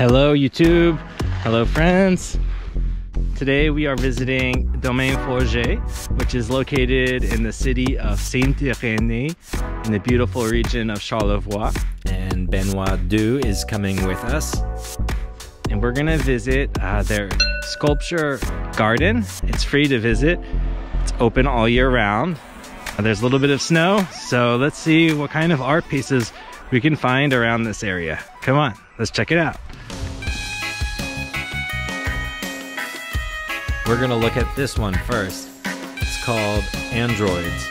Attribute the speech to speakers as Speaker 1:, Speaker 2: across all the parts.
Speaker 1: Hello YouTube, hello friends. Today we are visiting Domaine Forget, which is located in the city of Saint-Irénée in the beautiful region of Charlevoix.
Speaker 2: And Benoit Du is coming with us.
Speaker 1: And we're gonna visit uh, their sculpture garden. It's free to visit. It's open all year round. Uh, there's a little bit of snow, so let's see what kind of art pieces we can find around this area. Come on, let's check it out.
Speaker 2: We're gonna look at this one first. It's called Androids.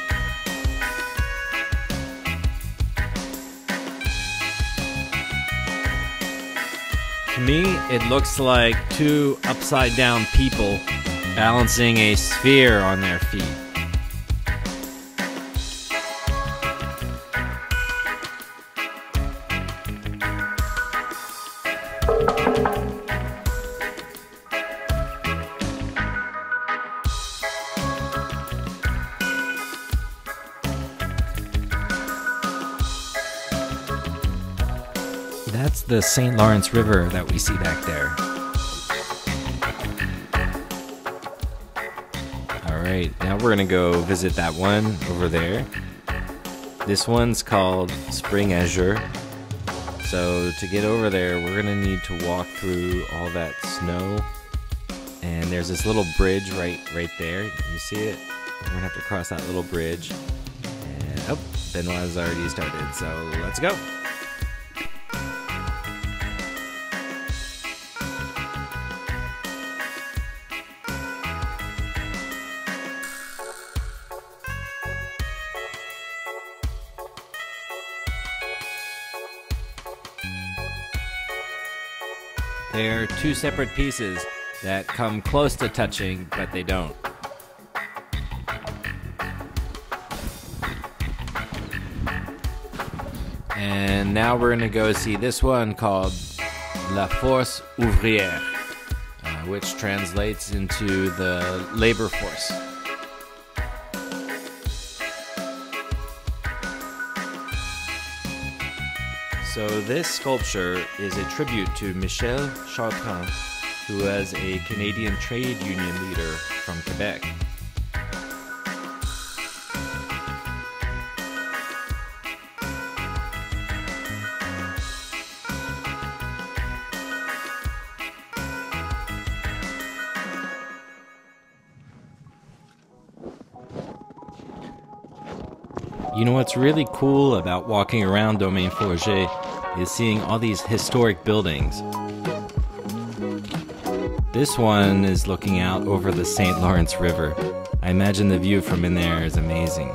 Speaker 2: To me, it looks like two upside down people balancing a sphere on their feet. The St. Lawrence River that we see back there. Alright, now we're gonna go visit that one over there. This one's called Spring Azure. So to get over there, we're gonna need to walk through all that snow. And there's this little bridge right right there. You see it? We're gonna have to cross that little bridge. And oh, Benoit has already started, so let's go. Two separate pieces that come close to touching, but they don't. And now we're gonna go see this one called La Force Ouvrière, uh, which translates into the labor force. So this sculpture is a tribute to Michel Chartrand, who was a Canadian trade union leader from Quebec. You know what's really cool about walking around Domaine Forget is seeing all these historic buildings. This one is looking out over the St. Lawrence River. I imagine the view from in there is amazing.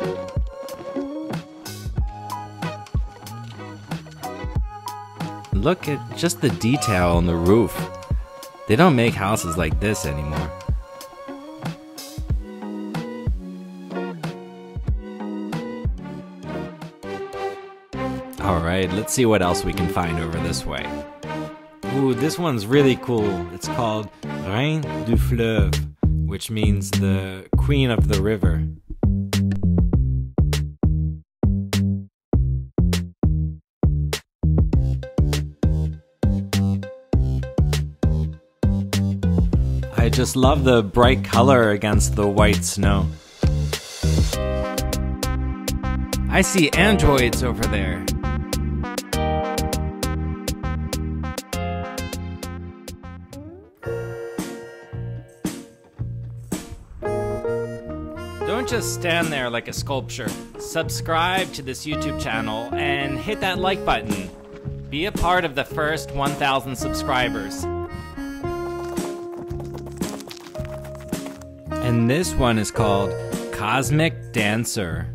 Speaker 2: Look at just the detail on the roof. They don't make houses like this anymore. Alright, let's see what else we can find over this way. Ooh, this one's really cool. It's called Reine du Fleuve, which means the Queen of the River. I just love the bright color against the white snow. I see androids over there. Just stand there like a sculpture. Subscribe to this YouTube channel and hit that like button. Be a part of the first 1,000 subscribers. And this one is called Cosmic Dancer.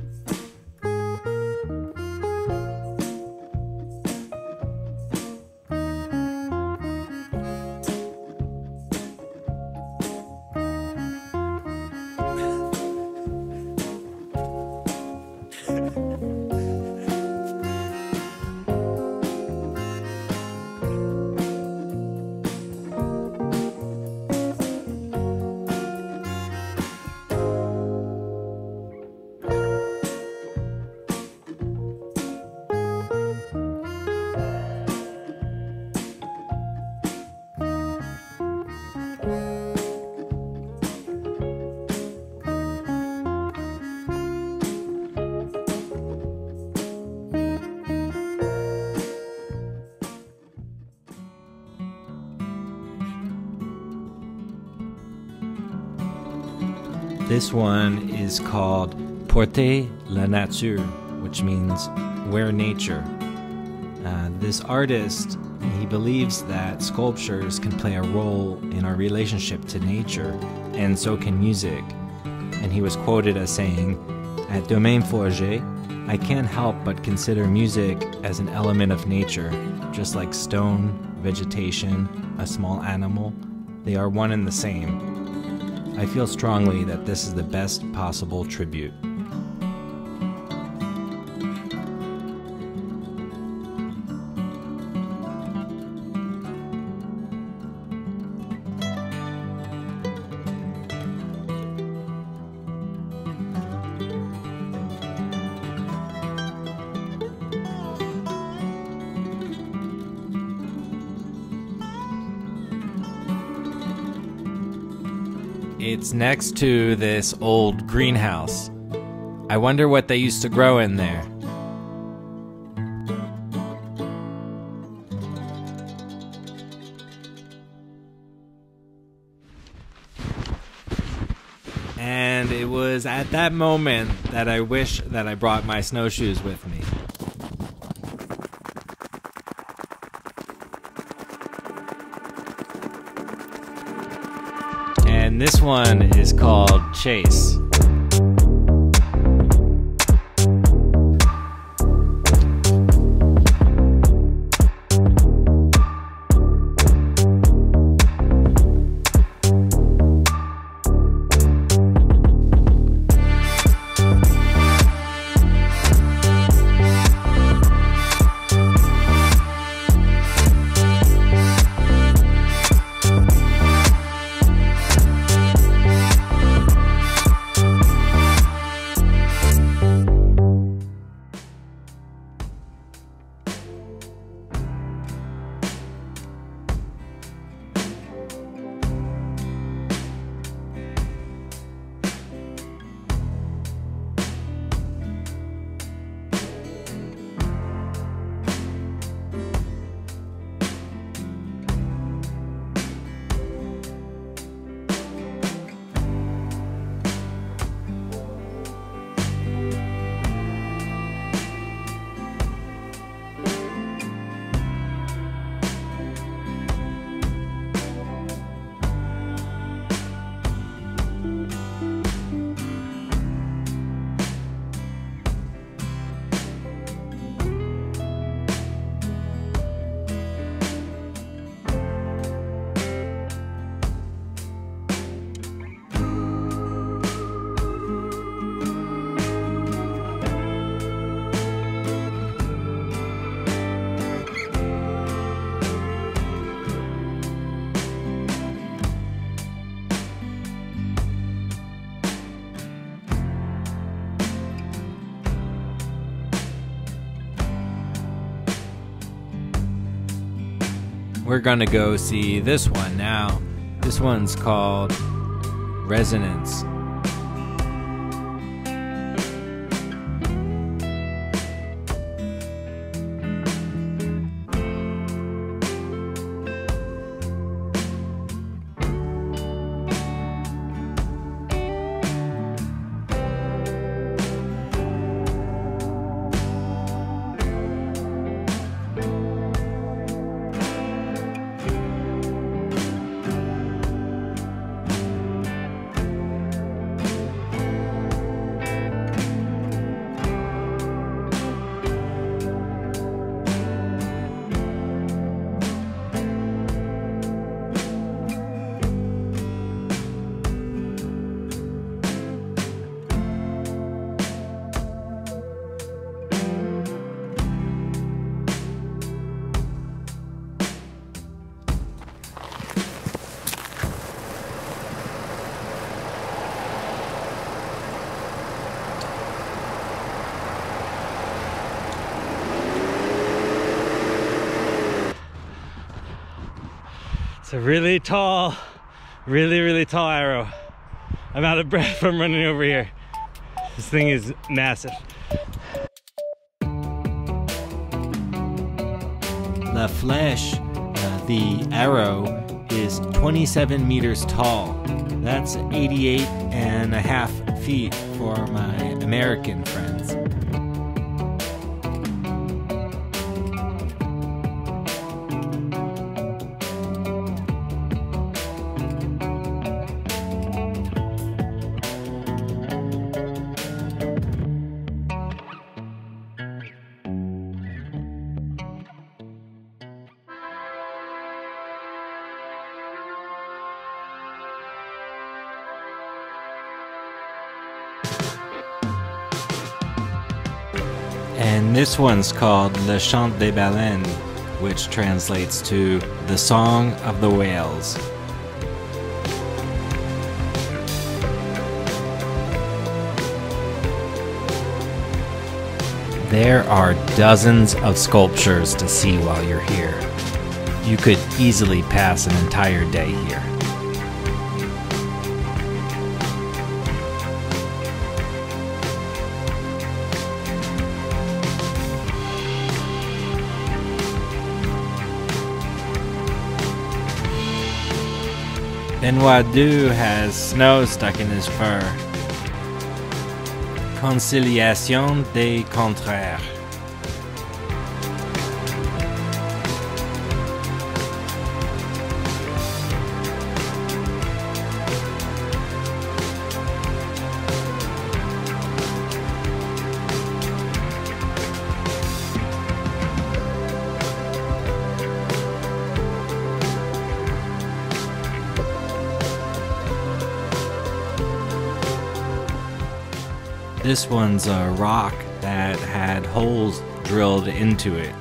Speaker 2: This one is called Porter la Nature, which means wear nature. Uh, this artist, he believes that sculptures can play a role in our relationship to nature, and so can music. And he was quoted as saying, At Domaine Forget, I can't help but consider music as an element of nature, just like stone, vegetation, a small animal. They are one and the same. I feel strongly that this is the best possible tribute. It's next to this old greenhouse. I wonder what they used to grow in there. And it was at that moment that I wish that I brought my snowshoes with me. And this one is called Chase. We're gonna go see this one now. This one's called Resonance.
Speaker 1: It's a really tall, really, really tall arrow. I'm out of breath from running over here. This thing is massive.
Speaker 2: La Flèche, uh, the arrow, is 27 meters tall.
Speaker 1: That's 88 and a half feet for my American friends. And this one's called Le Chant des Baleines, which translates to The Song of the Whales. There are dozens of sculptures to see while you're here. You could easily pass an entire day here. Benoit Du has snow stuck in his fur. Conciliation des contraires. This one's a rock that had holes drilled into it.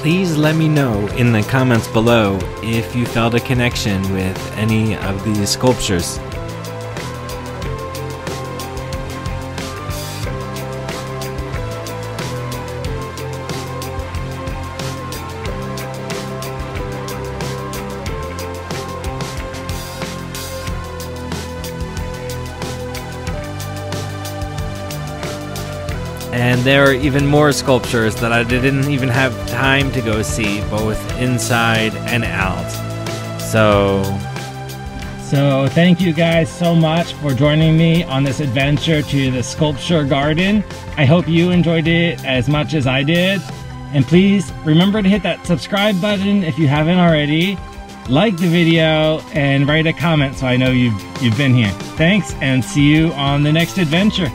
Speaker 1: Please let me know in the comments below if you felt a connection with any of these sculptures. And there are even more sculptures that I didn't even have time to go see, both inside and out. So. So, thank you guys so much for joining me on this adventure to the sculpture garden. I hope you enjoyed it as much as I did. And please remember to hit that subscribe button if you haven't already. Like the video and write a comment so I know you've, you've been here. Thanks and see you on the next adventure.